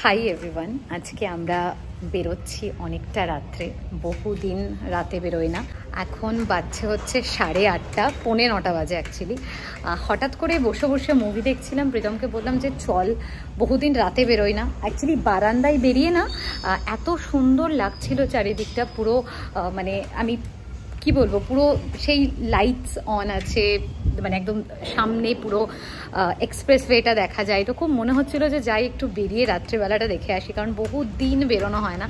Hi everyone আজকে আমরা বেরোচ্ছি অনেকটা রাত্রে। বহুদিন রাতে বেরোই না। এখন বাজছে হচ্ছে সাড়ে আটটা, পৌনে নটা বাজে অ্যাকচুয়ালি হঠাৎ করে বসে বসে মুভি দেখছিলাম। প্রীতমকে বললাম যে, চল, বহুদিন রাতে বেরোই না। অ্যাকচুয়ালি বারান্দায় বেরিয়ে না এত সুন্দর লাগছিল চারিদিকটা। পুরো মানে আমি কি বলব, পুরো সেই লাইটস অন আছে মানে একদম সামনে পুরো এক্সপ্রেস ওয়েটা দেখা যায়। তো খুব মনে হচ্ছিল যে যাই একটু বেরিয়ে রাত্রেবেলাটা দেখে আসি, কারণ বহু দিন বেরোনো হয় না।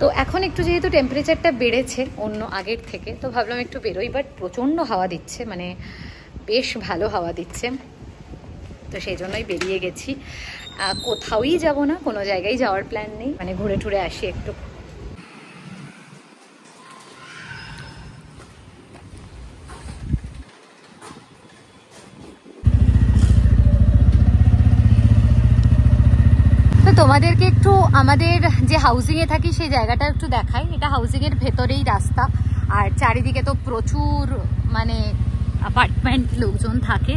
তো এখন একটু যেহেতু টেম্পারেচারটা বেড়েছে অন্য আগের থেকে, তো ভাবলাম একটু বেরোই বাট প্রচণ্ড হাওয়া দিচ্ছে মানে বেশ ভালো হাওয়া দিচ্ছে। তো সেই জন্যই বেরিয়ে গেছি। কোথাওই যাব না, কোনো জায়গায় যাওয়ার প্ল্যান নেই। মানে ঘুরে টুরে আসি একটু। তোমাদেরকে একটু আমাদের যে হাউজিংয়ে থাকি সেই জায়গাটা একটু দেখাই। এটা হাউজিংয়ের ভেতরেই রাস্তা। আর চারিদিকে তো প্রচুর মানে অ্যাপার্টমেন্ট লোকজন থাকে।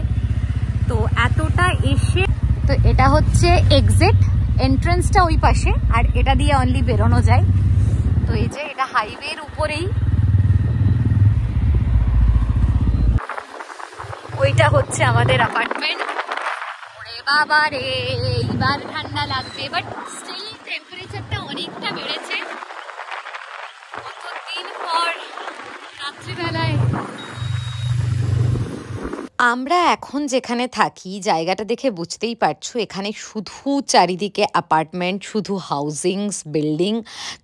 তো এতটা এসে তো এটা হচ্ছে এক্সিট এন্ট্রান্সটা ওই পাশে। আর এটা দিয়ে অনলি বেরোনো যায়। তো এই যে এটা হাইওয়ের উপরেই। ওইটা হচ্ছে আমাদের অ্যাপার্টমেন্ট ওরে বাবা রে এইবার ঠান্ডা লাগবে বাট স্টিল টেম্পারেচারটা অনেকটা বেড়েছে। কতদিন পর রাত্রিবেলায় আমরা এখন যেখানে থাকি, জায়গাটা দেখে বুঝতেই পারছ, এখানে শুধু চারিদিকে অ্যাপার্টমেন্ট শুধু হাউজিংস বিল্ডিং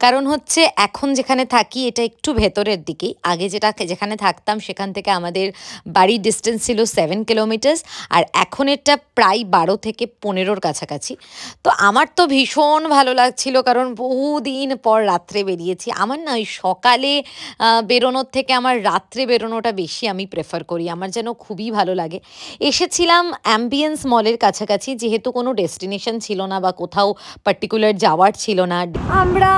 কারণ হচ্ছে এখন যেখানে থাকি, এটা একটু ভেতরের দিকেই। আগে যেটা, যেখানে থাকতাম, সেখান থেকে আমাদের বাড়ির ডিস্টেন্স ছিল সেভেন কিলোমিটার্স আর এখন এটা প্রায় বারো থেকে পনেরোর কাছাকাছি। তো আমার তো ভীষণ ভালো লাগছিল, কারণ বহুদিন পর রাত্রে বেরিয়েছি। আমার না ওই সকালে বেরোনোর থেকে আমার রাত্রে বেরোনোটা বেশি আমি প্রেফার করি। আমার যেন খুবই ভালো লাগে। এসেছিলাম অ্যাম্বিয়েন্স মলের কাছাকাছি, যেহেতু কোনো ডেস্টিনেশন ছিল না বা কোথাও পার্টিকুলার যাওয়ার ছিল না। আমরা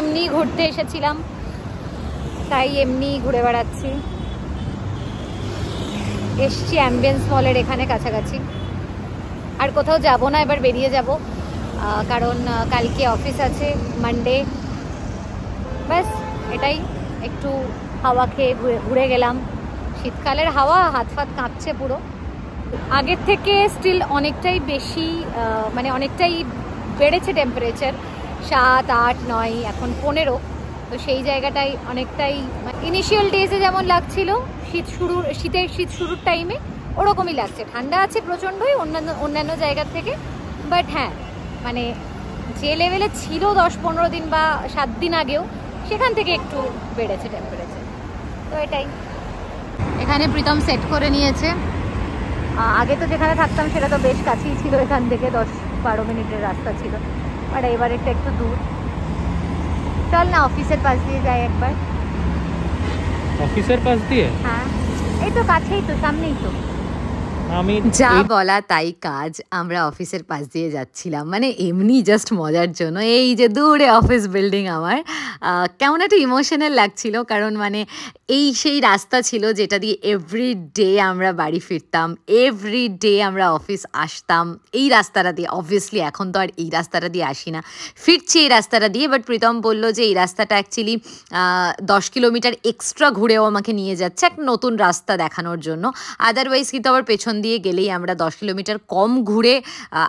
এমনি ঘুরতে এসেছিলাম, তাই এমনি ঘুরে বেড়াচ্ছি। এসছি অ্যাম্বিয়েন্স মলের এখানে কাছাকাছি। আর কোথাও যাব না, এবার বেরিয়ে যাব। কারণ কালকে অফিস আছে মানডে ব্যাস, এটাই। একটু হাওয়া খেয়ে ঘুরে গেলাম। শীতকালের হাওয়া, হাত ফাত কাঁপছে পুরো। আগের থেকে স্টিল অনেকটাই বেশি মানে অনেকটাই বেড়েছে টেম্পারেচার সাত, আট, নয়, এখন পনেরো। তো সেই জায়গাটাই অনেকটাই ইনিশিয়াল ডেজে যেমন লাগছিল, শীত শুরুর, শীতের, শীত শুরুর টাইমে ওরকমই লাগছে। ঠান্ডা আছে প্রচণ্ডই অন্যান্য অন্যান্য জায়গার থেকে। বাট হ্যাঁ মানে যে লেভেলে ছিল দশ, পনেরো দিন বা সাত দিন আগেও, সেখান থেকে একটু বেড়েছে টেম্পারেচার তো এটাই। এখানে প্রীতম সেট করে নিয়েছে। আগে তো যেখানে থাকতাম সেটা তো বেশ কাছেই ছিল এখান থেকে দশ বারো মিনিটের রাস্তা ছিল। বাট এবার একটা একটু দূর। চল না অফিসের পাশ দিয়ে যাই একবার। অফিসের পাশ দিয়ে? হ্যাঁ। এই তো কাছেই তো সামনেই তো। আমি যা বলা তাই কাজ আমরা অফিসের পাশ দিয়ে যাচ্ছিলাম। মানে এমনি জাস্ট মজার জন্য। এই যে দূরে অফিস বিল্ডিং আমার কেমন একটা ইমোশনাল লাগছিল। কারণ মানে এই সেই রাস্তা ছিল যেটা দিয়ে এভরি ডে আমরা বাড়ি ফিরতাম এভরি ডে আমরা অফিস আসতাম। এই রাস্তাটা দিয়ে অবভিয়াসলি এখন তো আর এই রাস্তাটা দিয়ে আসি না। ফিরছি এই রাস্তাটা দিয়ে বাট প্রীতম বলল যে এই রাস্তাটা অ্যাকচুয়ালি দশ কিলোমিটার এক্সট্রা ঘুরেও আমাকে নিয়ে যাচ্ছে এক নতুন রাস্তা দেখানোর জন্য। আদারওয়াইজ কিন্তু আবার পেছন দিয়ে গেলেই আমরা দশ কিলোমিটার কম ঘুরে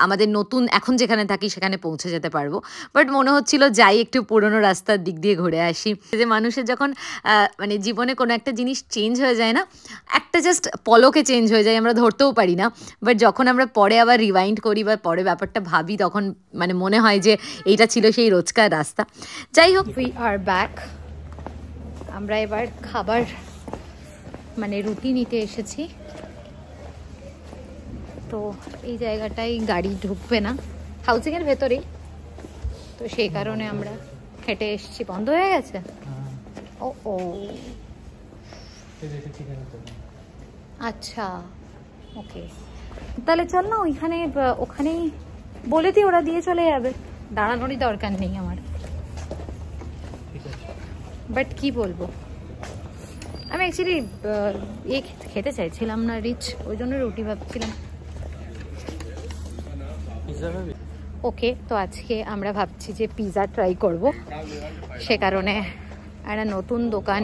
আমাদের নতুন, এখন যেখানে থাকি সেখানে পৌঁছে যেতে পারব। বাট মনে হচ্ছিল যাই একটু পুরনো রাস্তার দিক দিয়ে ঘুরে আসি। যে মানুষের যখন মানে জীবনে কোনো একটা জিনিস চেঞ্জ হয়ে যায় না, একটা জাস্ট পলকে চেঞ্জ হয়ে যায়, আমরা ধরতেও পারি না। বাট যখন আমরা পরে আবার রিওয়াইন্ড করি বা পরে ব্যাপারটা ভাবি, তখন মানে মনে হয় যে এইটা ছিল সেই রোজকার রাস্তা। যাই হোক উই আর ব্যাক আমরা এবার খাবার মানে রুটি নিতে এসেছি। তো এই জায়গাটাই গাড়ি ঢুকবে না। হাউজিংয়ের ভেতরেই। তো সেই কারণে আমরা হেঁটে এসেছি। বন্ধ হয়ে গেছে? ও ও। আচ্ছা। ওকে। তাহলে চল না ওইখানে ওখানেই বলে দিই ওরা দিয়ে চলে যাবে। দাঁড়ানোরই দরকার নেই আমার। বাট কি বলব? আমি অ্যাকচুয়ালি এ খেতে চাইছিলাম না রিচ। ওই জন্য রুটি ভাবছিলাম। ওকে, তো আজকে আমরা ভাবছি যে পিৎজা ট্রাই করব। সে কারণে একটা নতুন দোকান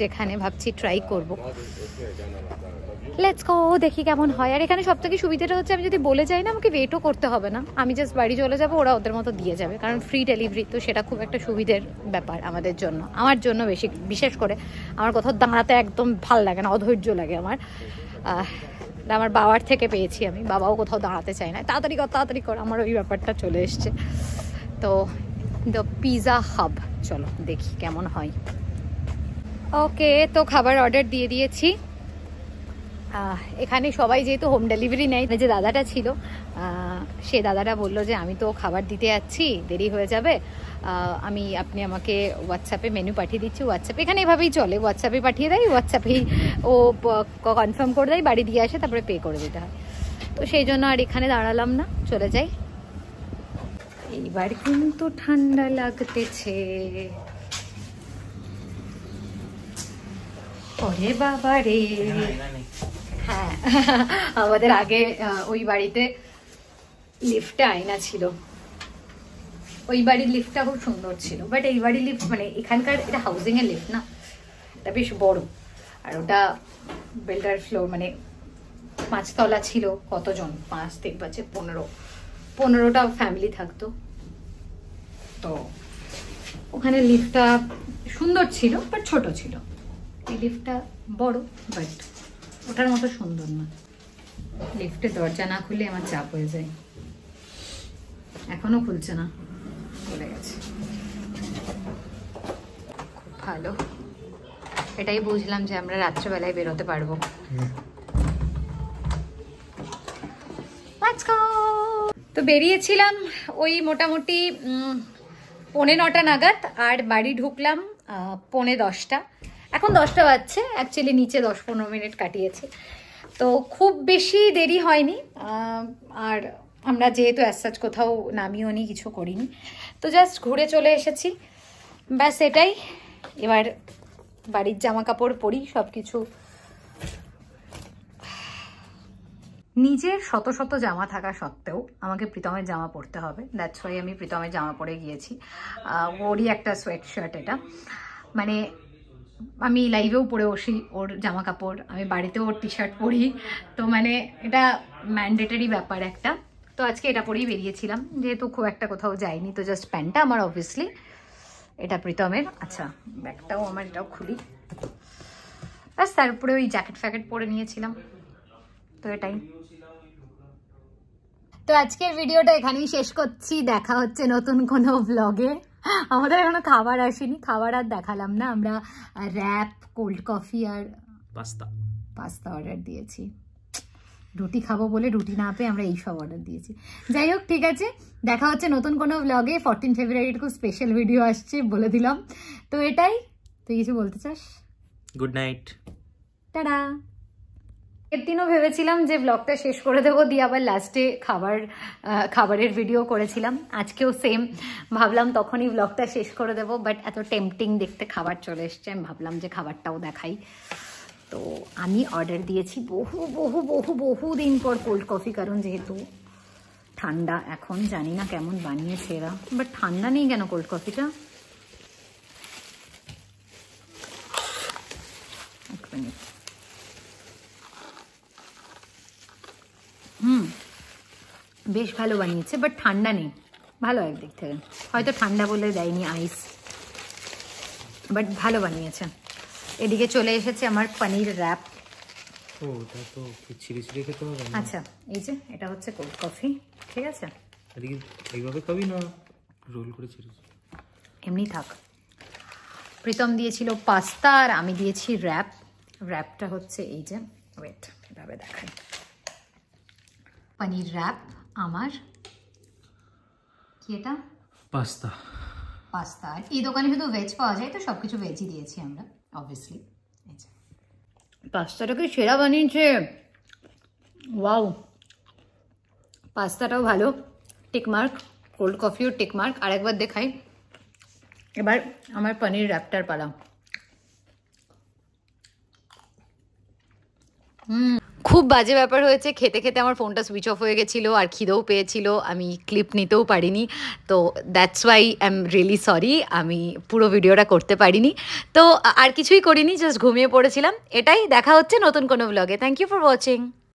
যেখানে ভাবছি ট্রাই করব। লেটস গো দেখি কেমন হয়। আর এখানে সব থেকে সুবিধাটা হচ্ছে, আমি যদি বলে যাই না, আমাকে ওয়েটও করতে হবে না। আমি জাস্ট বাড়ি চলে যাব, ওরা ওদের মতো দিয়ে যাবে। কারণ ফ্রি ডেলিভারি তো সেটা খুব একটা সুবিধের ব্যাপার আমাদের জন্য। আমার জন্য বেশি, বিশেষ করে আমার কোথাও দাঁড়াতে একদম ভালো লাগে না, অধৈর্য লাগে আমার। আমার বাবার থেকে পেয়েছি আমি। বাবাও কোথাও দাঁড়াতে চাই না। তাড়াতাড়ি কর তাড়াতাড়ি কর। আমার ওই ব্যাপারটা চলে এসছে। তো দ্য পিজা হাব চলো দেখি কেমন হয়। ওকে তো খাবার অর্ডার দিয়ে দিয়েছি। এখানে সবাই যেহেতু হোম ডেলিভারি নেয় যে দাদাটা ছিল সে দাদাটা বলল যে, আমি তো খাবার দিতে যাচ্ছি, দেরি হয়ে যাবে। আমি, আপনি আমাকে হোয়াটসঅ্যাপে মেনু পাঠিয়ে দিচ্ছি। হোয়াটসঅ্যাপে এখানে এভাবেই চলে। হোয়াটসঅ্যাপে পাঠিয়ে দেয় হোয়াটসঅ্যাপেই ও কনফার্ম করে দেয়, বাড়ি দিয়ে আসে, তারপরে পে করে দিতে হয়। তো সেই জন্য আর এখানে দাঁড়ালাম না, চলে যাই। এইবার কিন্তু ঠান্ডা লাগতেছে। ওরে বাবা রে হ্যাঁ আমাদের আগে ওই বাড়িতে লিফটে আয়না ছিল। ওই বাড়ির লিফটটা খুব সুন্দর ছিল বাট এই বাড়ির লিফট মানে এখানকার এটা হাউজিং এর লিফট না, এটা বেশ বড়। আর ওটা বিল্ডার ফ্লোর মানে পাঁচতলা ছিল, কতজন? পাঁচ, তিন, পাঁচে পনেরো। পনেরোটা ফ্যামিলি থাকতো। তো ওখানে লিফটটা সুন্দর ছিল বাট ছোট ছিল। এই লিফটটা বড় বাট ওটার মতো সুন্দর না। লিফটে দরজা না খুলে আমার চাপ হয়ে যায়। এখনও খুলছে না। খুলে গেছে। খুব ভালো। এটাই বুঝলাম যে আমরা রাত্রেবেলায় বেরোতে পারব! তো বেরিয়েছিলাম ওই মোটামুটি উম, পৌনে নটা নাগাদ আর বাড়ি ঢুকলাম আহ, পৌনে দশটা। এখন দশটা বাজছে। অ্যাকচুয়ালি নিচে দশ পনেরো মিনিট কাটিয়েছে। তো খুব বেশি দেরি হয়নি। আর আমরা যেহেতু অ্যাসাজ কোথাও নামিও নি, কিছু করিনি। তো জাস্ট ঘুরে চলে এসেছি। ব্যাস এটাই। এবার বাড়ির জামা কাপড় পরি সব কিছু নিজের শত শত জামা থাকা সত্ত্বেও আমাকে প্রীতমের জামা পরতে হবে। দ্যাটস ওয়াই আমি প্রীতমের জামা পরে গিয়েছি। ওরই একটা সোয়েট শার্ট এটা। মানে আমি লাইভেও পরে বসি ওর জামা কাপড় আমি বাড়িতেও ওর টি শার্ট পরি। তো মানে এটা ম্যান্ডেটারি ব্যাপার একটা। তো আজকে এটা পরেই বেরিয়েছিলাম। যেহেতু খুব একটা কোথাও যাইনি, তো জাস্ট প্যান্টটা আমার অবভিয়াসলি এটা প্রীতমের। আচ্ছা ব্যাগটাও আমার, এটাও খুলি। ব্যাস, তারপরে ওই জ্যাকেট ফ্যাকেট পরে নিয়েছিলাম। তো এটাই। তো আজকের ভিডিওটা এখানেই শেষ করছি। দেখা হচ্ছে নতুন কোনো ব্লগে আমাদের এখনও খাবার আসেনি খাবার আর দেখালাম না আমরা র্যাপ কোল্ড কফি আর পাস্তা। পাস্তা অর্ডার দিয়েছি। রুটি খাব বলে রুটি না পেয়ে আমরা এইসব অর্ডার দিয়েছি। যাই হোক ঠিক আছে দেখা হচ্ছে নতুন কোনো ব্লগে ফোরটিন ফেব্রুয়ারির খুব স্পেশাল ভিডিও আসছে বলে দিলাম। তো এটাই তুই কিছু বলতে চাস? গুড নাইট টাটা এর দিনও ভেবেছিলাম যে ব্লগটা শেষ করে দেবো, দিয়ে আবার লাস্টে খাবার খাবারের ভিডিও করেছিলাম। আজকেও সেম ভাবলাম তখনই ব্লগটা শেষ করে দেবো বাট এত টেম্পটিং দেখতে খাবার চলে এসছে। আমি ভাবলাম যে খাবারটাও দেখাই। তো আমি অর্ডার দিয়েছি বহু বহু বহু বহু দিন পর কোল্ড কফি কারণ যেহেতু ঠান্ডা, এখন জানি না কেমন বানিয়েছে এরা। বাট ঠান্ডা নেই কেন কোল্ড কফিটা এক মিনিট হুম। বেশ ভালো বানিয়েছে বাট ঠান্ডা নেই। ভালো একদিক থেকে হয়তো ঠান্ডা বলে দেয়নি আইস বাট ভালো বানিয়েছে। এদিকে চলে এসেছে আমার পনির র্যাপ ও ওটা তো ছিঁড়ে ছিঁড়ে খেতে হবে আচ্ছা এই যে এটা হচ্ছে কোল্ড কফি ঠিক আছে? এদিকে এইভাবে খাবি না রোল করে ছিঁড়ে এমনি থাক। প্রীতম দিয়েছিল পাস্তা আর আমি দিয়েছি র্যাপ র্যাপটা হচ্ছে এই যে ওয়েট এভাবে দেখাই। পনির র্যাপ আমার। কি এটা? পাস্তা। পাস্তা। আর এই দোকানে শুধু ভেজ পাওয়া যায় তো সব কিছু ভেজই দিয়েছি আমরা অবভিয়াসলি পাস্তাটাকে সেরা বানিয়েছে। ওয়াও। পাস্তাটাও ভালো। টিকমার্ক কোল্ড কফিও টিকমার্ক। আরেকবার দেখাই। এবার আমার পনির র্যাপটার পালা। হুম। খুব বাজে ব্যাপার হয়েছে। খেতে খেতে আমার ফোনটা সুইচ অফ হয়ে গেছিল আর খিদেও পেয়েছিল। আমি ক্লিপ নিতেও পারিনি। তো that's why I am really sorry আমি পুরো ভিডিওটা করতে পারিনি। তো আর কিছুই করিনি জাস্ট ঘুমিয়ে পড়েছিলাম। এটাই, দেখা হচ্ছে নতুন কোনো ব্লগে থ্যাংক ইউ ফর ওয়াচিং